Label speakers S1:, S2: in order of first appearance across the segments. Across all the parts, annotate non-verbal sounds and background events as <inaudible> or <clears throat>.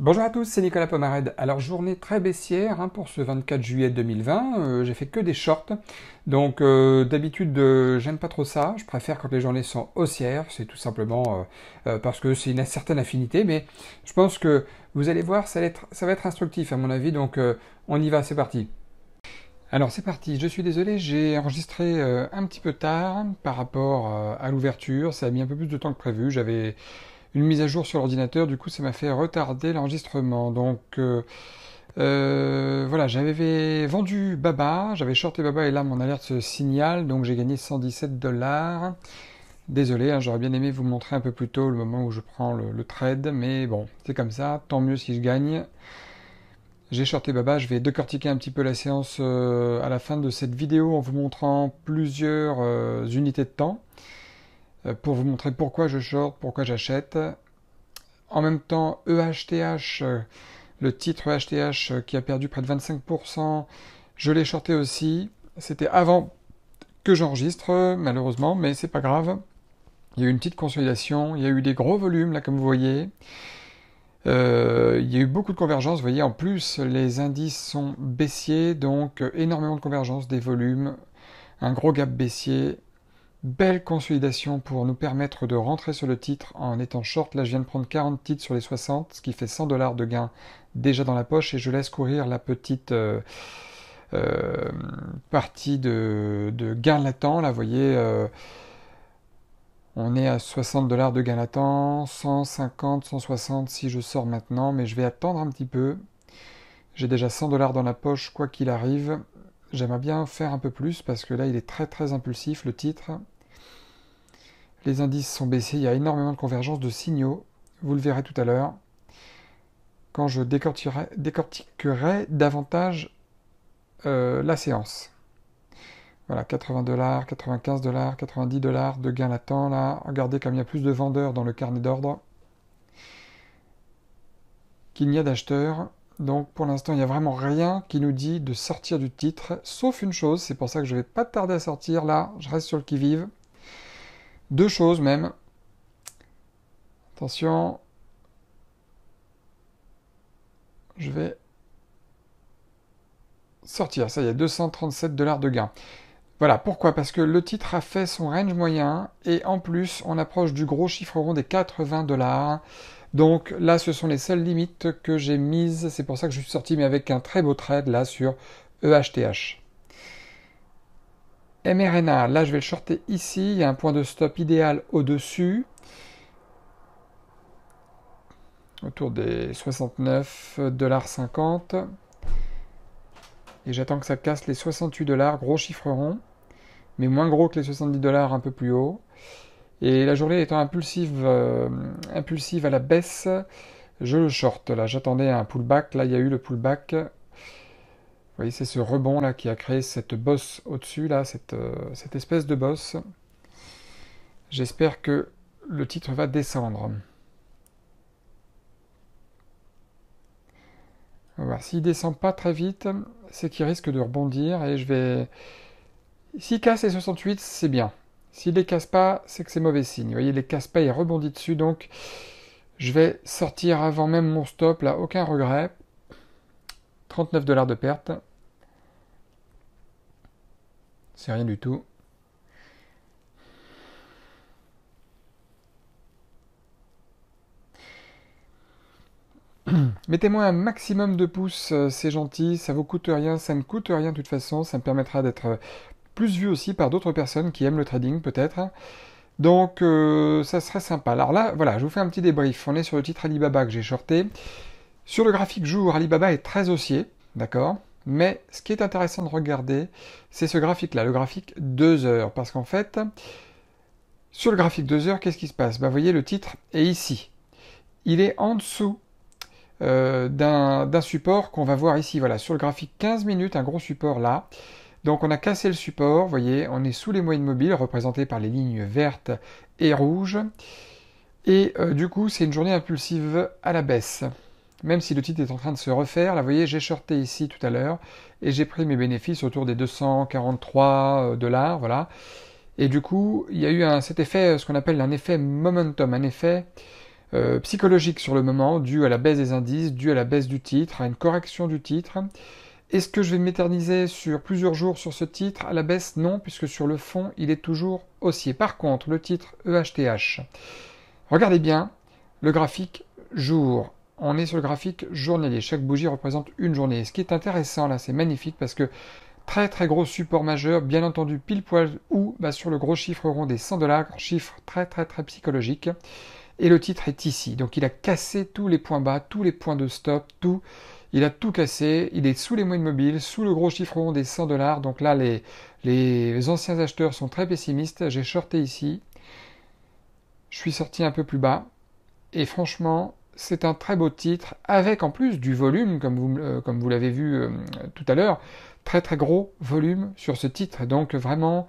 S1: Bonjour à tous, c'est Nicolas Pomared. Alors journée très baissière hein, pour ce 24 juillet 2020. Euh, j'ai fait que des shorts. Donc euh, d'habitude euh, j'aime pas trop ça. Je préfère quand les journées sont haussières. C'est tout simplement parce que c'est une certaine affinité. Mais je pense que vous allez voir, ça va être, ça va être instructif à mon avis. Donc on y va, c'est parti. Alors c'est parti, je suis désolé, j'ai enregistré un petit peu tard par rapport à l'ouverture, ça a mis un peu plus de temps que prévu, j'avais une mise à jour sur l'ordinateur, du coup ça m'a fait retarder l'enregistrement. Donc euh, euh, voilà, j'avais vendu Baba, j'avais shorté Baba et là mon alerte se signale, donc j'ai gagné 117 dollars. Désolé, hein, j'aurais bien aimé vous montrer un peu plus tôt le moment où je prends le, trade, mais bon, c'est comme ça, tant mieux si je gagne. J'ai shorté Baba, je vais décortiquer un petit peu la séance euh, à la fin de cette vidéo en vous montrant plusieurs unités de temps. Euh, pour vous montrer pourquoi je short, pourquoi j'achète. En même temps, EHTH, euh, le titre EHTH euh, qui a perdu près de 25%, je l'ai shorté aussi. C'était avant que j'enregistre, malheureusement, mais c'est pas grave. Il y a eu une petite consolidation, il y a eu des gros volumes, là, comme vous voyez. il y a eu beaucoup de convergence, vous voyez, en plus, les indices sont baissiers, donc énormément de convergence des volumes, un gros gap baissier, Belle consolidation pour nous permettre de rentrer sur le titre en étant short. Là, je viens de prendre 40 titres sur les 60, ce qui fait 100 dollars de gain déjà dans la poche et je laisse courir la petite euh, euh, partie de, gain latent. Là, vous voyez, euh, on est à 60 dollars de gain latent, 150, 160 si je sors maintenant, mais je vais attendre un petit peu. J'ai déjà 100 dollars dans la poche, quoi qu'il arrive. J'aimerais bien faire un peu plus parce que là il est très très impulsif le titre. Les indices sont baissés, il y a énormément de convergence de signaux, vous le verrez tout à l'heure, quand je décortiquerai, davantage euh, la séance. Voilà, 80 dollars, 95 dollars, 90 dollars de gain latent là. Regardez comme il y a plus de vendeurs dans le carnet d'ordre qu'il n'y a d'acheteurs. Donc pour l'instant, il n'y a vraiment rien qui nous dit de sortir du titre, sauf une chose, c'est pour ça que je ne vais pas tarder à sortir là, je reste sur le qui-vive. Deux choses même. Attention. Je vais sortir. Ça y est, 237 dollars de gain. Voilà, pourquoi? Parce que le titre a fait son range moyen et en plus, on approche du gros chiffre rond des 80 dollars. Donc là, ce sont les seules limites que j'ai mises. C'est pour ça que je suis sorti, mais avec un très beau trade là sur EHTH. mRNA, là je vais le shorter ici. Il y a un point de stop idéal au-dessus. Autour des 69,50$. Et j'attends que ça casse les 68 dollars, gros chiffre rond. Mais moins gros que les 70 dollars un peu plus haut. Et la journée étant impulsive, euh, impulsive à la baisse, je le short. Là, j'attendais un pullback. Là, il y a eu le pullback. Vous voyez, c'est ce rebond là qui a créé cette bosse au-dessus, là, cette, euh, cette espèce de bosse. J'espère que le titre va descendre. On va voir. S'il descend pas très vite, c'est qu'il risque de rebondir et je vais. S'il casse les 68, c'est bien. S'il les casse pas, c'est que c'est mauvais signe. Vous voyez, il les casse pas, il rebondit dessus, donc je vais sortir avant même mon stop, là, aucun regret. 39 dollars de perte. C'est rien du tout. <clears throat> Mettez-moi un maximum de pouces, euh, c'est gentil, ça vous coûte rien, ça ne coûte rien de toute façon, ça me permettra d'être plus vu aussi par d'autres personnes qui aiment le trading peut-être. Donc euh, ça serait sympa. Alors là, voilà, je vous fais un petit débrief. On est sur le titre Alibaba que j'ai shorté. Sur le graphique jour, Alibaba est très haussier, d'accord? Mais ce qui est intéressant de regarder, c'est ce graphique-là, le graphique 2 heures. Parce qu'en fait, sur le graphique 2 heures, qu'est-ce qui se passe? Bah, Vous voyez, le titre est ici. Il est en dessous euh, d'un support qu'on va voir ici. Voilà, sur le graphique 15 minutes, un gros support là. Donc on a cassé le support, vous voyez, on est sous les moyennes mobiles représentées par les lignes vertes et rouges. Et euh, du coup, c'est une journée impulsive à la baisse. Même si le titre est en train de se refaire, là vous voyez, j'ai shorté ici tout à l'heure et j'ai pris mes bénéfices autour des 243 euh, dollars, voilà. Et du coup, il y a eu cet effet, ce qu'on appelle un effet momentum, un effet euh, psychologique sur le moment, dû à la baisse des indices, dû à la baisse du titre, à une correction du titre. Est-ce que je vais m'éterniser sur plusieurs jours sur ce titre? À la baisse, non, puisque sur le fond, il est toujours haussier. Par contre, le titre EHTH, regardez bien le graphique jour. On est sur le graphique journalier. Chaque bougie représente une journée. ce qui est intéressant là, c'est magnifique parce que très très gros support majeur, bien entendu pile poil ou bah, sur le gros chiffre rond des 100 dollars, chiffre très très très psychologique. Et le titre est ici. Donc il a cassé tous les points bas, tous les points de stop, tout. Il a tout cassé, il est sous les moyennes mobiles, sous le gros chiffre rond des 100 dollars. Donc là, les, anciens acheteurs sont très pessimistes. J'ai shorté ici. Je suis sorti un peu plus bas. Et franchement, c'est un très beau titre, avec en plus du volume, comme vous, euh, l'avez vu euh, tout à l'heure. Très très gros volume sur ce titre. Donc vraiment,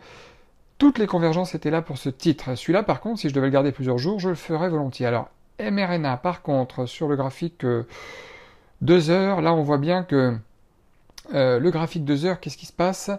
S1: toutes les convergences étaient là pour ce titre. Celui-là, par contre, si je devais le garder plusieurs jours, je le ferais volontiers. Alors, mRNA, par contre, sur le graphique... Euh, deux heures, là on voit bien que euh, le graphique 2 heures, qu'est-ce qui se passe?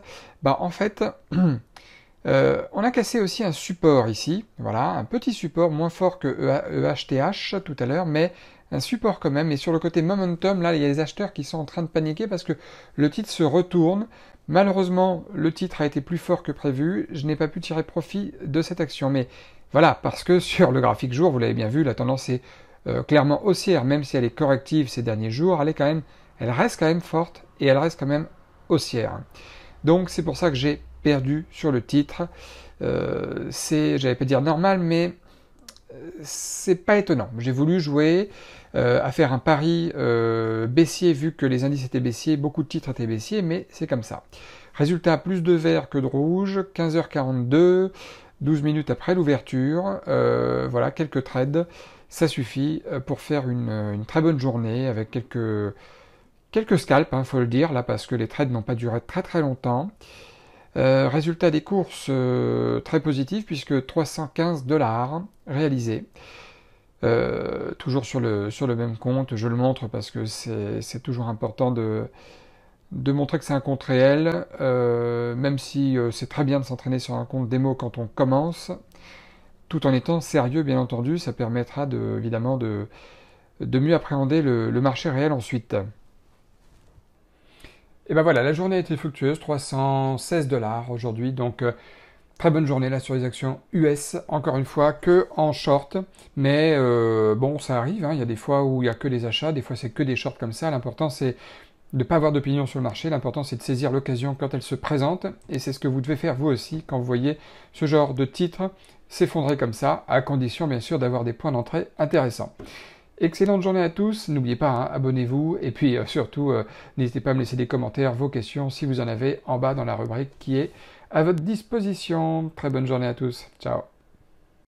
S1: Bah en fait, <clears throat> euh, on a cassé aussi un support ici, voilà, un petit support moins fort que EHTH e tout à l'heure, mais un support quand même. Et sur le côté momentum, là, il y a des acheteurs qui sont en train de paniquer parce que le titre se retourne. Malheureusement, le titre a été plus fort que prévu. Je n'ai pas pu tirer profit de cette action. Mais voilà, parce que <laughs> sur le graphique jour, vous l'avez bien vu, la tendance est euh, clairement haussière, même si elle est corrective ces derniers jours, elle est quand même, elle reste quand même forte et elle reste quand même haussière. Donc c'est pour ça que j'ai perdu sur le titre. Euh, c'est, j'allais pas dire normal, mais euh, c'est pas étonnant. J'ai voulu jouer à faire un pari baissier vu que les indices étaient baissiers, beaucoup de titres étaient baissiers, mais c'est comme ça. Résultat, plus de vert que de rouge, 15h42, 12 minutes après l'ouverture, voilà, quelques trades ça suffit euh, pour faire une, très bonne journée avec quelques, quelques scalps, il hein, faut le dire, là, parce que les trades n'ont pas duré très très longtemps. Euh, résultat des courses euh, très positif puisque 315 dollars réalisés. toujours sur le, sur le même compte, je le montre parce que c'est toujours important de, de montrer que c'est un compte réel, même si c'est très bien de s'entraîner sur un compte démo quand on commence tout en étant sérieux, bien entendu. Ça permettra de, évidemment de, de mieux appréhender le, marché réel ensuite. Et ben voilà, la journée a été fructueuse, 316 dollars aujourd'hui, donc euh, très bonne journée là sur les actions US, encore une fois, que en short, mais euh, bon, ça arrive, hein. il y a des fois où il n'y a que des achats, des fois c'est que des shorts comme ça, l'important c'est de ne pas avoir d'opinion sur le marché, l'important c'est de saisir l'occasion quand elle se présente, et c'est ce que vous devez faire vous aussi quand vous voyez ce genre de titre s'effondrer comme ça, à condition bien sûr d'avoir des points d'entrée intéressants. Excellente journée à tous, n'oubliez pas, hein, abonnez-vous, et puis euh, surtout, euh, n'hésitez pas à me laisser des commentaires, vos questions, si vous en avez, en bas dans la rubrique qui est à votre disposition. Très bonne journée à tous, ciao